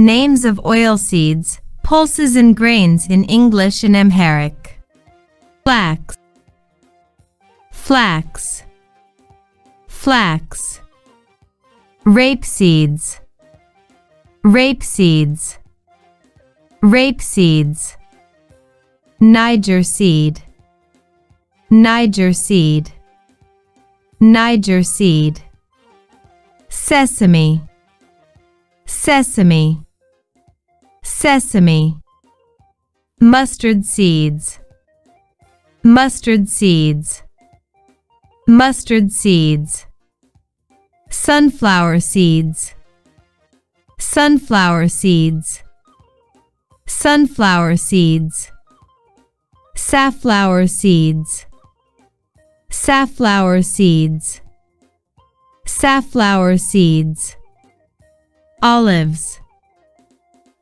Names of oilseeds, pulses and grains in English and Amharic. Flax, flax, flax. Rape seeds, rape seeds, rape seeds. Niger seed, Niger seed, Niger seed. Sesame, sesame, sesame. Mustard seeds, mustard seeds, mustard seeds. Sunflower seeds, sunflower seeds, sunflower seeds. Safflower seeds, safflower seeds, safflower seeds. Olives,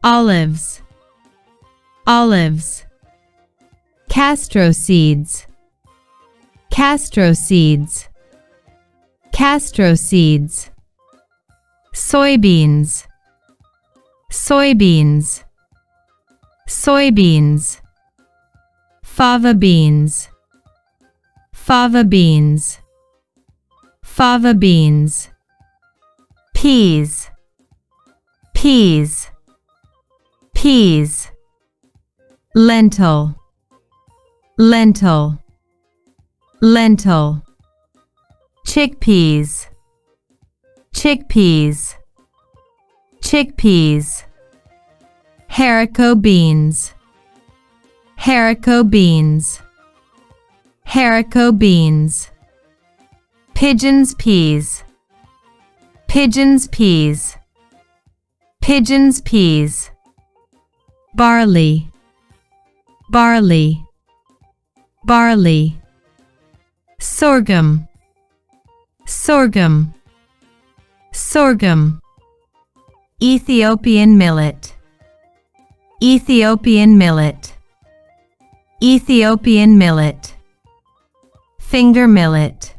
olives, olives. Castor seeds, castor seeds, castor seeds. Soybeans, soybeans, soybeans. Fava beans, fava beans, fava beans. Peas, peas, peas. Lentil, lentil, lentil. Chickpeas, chickpeas, chickpeas. Haricot beans haricot beans, haricot beans. Pigeon's peas, pigeon's peas, pigeon's peas. Barley, barley, barley. Sorghum, sorghum, sorghum. Ethiopian millet, Ethiopian millet. Ethiopian millet, finger millet,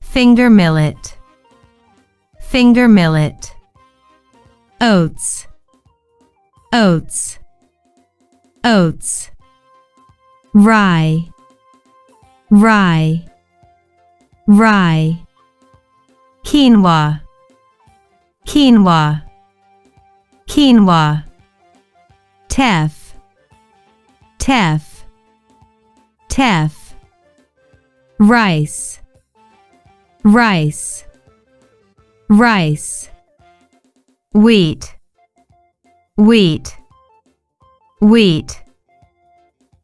finger millet, finger millet. Oats, oats, oats. Rye, rye, rye. Quinoa, quinoa, quinoa. Teff, teff, teff. Rice, rice, rice. Wheat, wheat, wheat.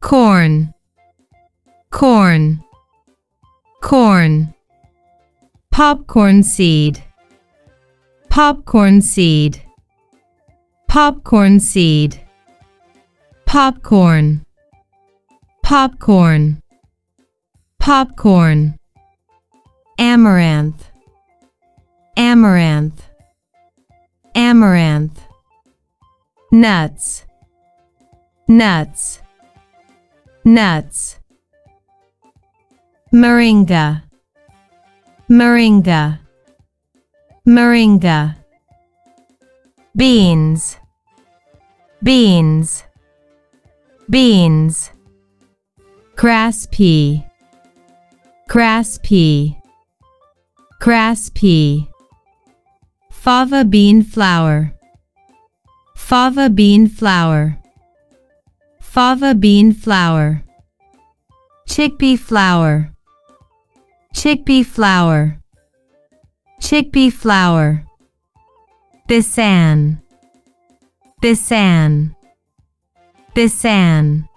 Corn, corn, corn. Popcorn seed, popcorn seed, popcorn seed. Popcorn popcorn, popcorn, amaranth, amaranth, amaranth, nuts, nuts, nuts, moringa, moringa, moringa, beans, beans, beans. Grass pea, grass pea, grass pea. Fava bean flour, fava bean flour, fava bean flour. Chickpea flour, chickpea flour, chickpea flour. Besan, besan, besan